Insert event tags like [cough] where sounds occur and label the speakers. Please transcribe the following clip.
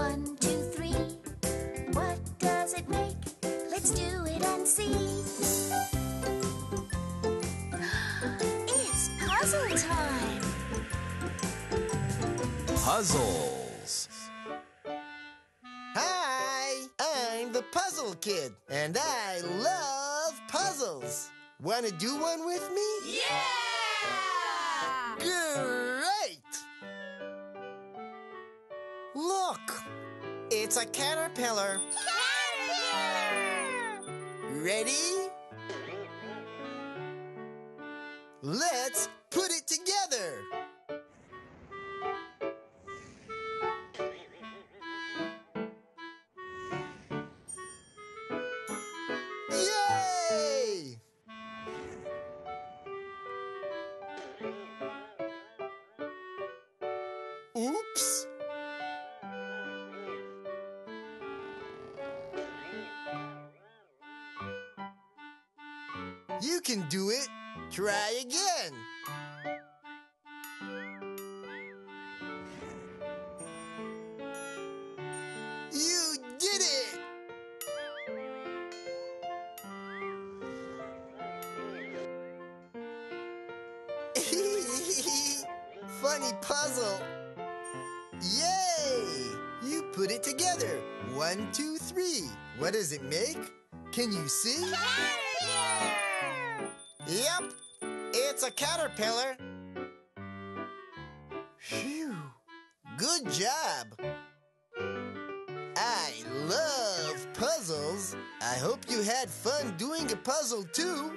Speaker 1: One, two, three. What does it make? Let's do it and see. It's puzzle time.
Speaker 2: Puzzles.
Speaker 3: Hi, I'm the Puzzle Kid, and I love puzzles. Want to do one with me?
Speaker 4: Yeah!
Speaker 3: It's a caterpillar. Ready? Let's put it together. Yay! Oops. You can do it. Try again. You did it! [laughs] Funny puzzle. Yay! You put it together. One, two, three. What does it make? Can you see? Yep, it's a caterpillar. Phew, good job. I love puzzles. I hope you had fun doing a puzzle too.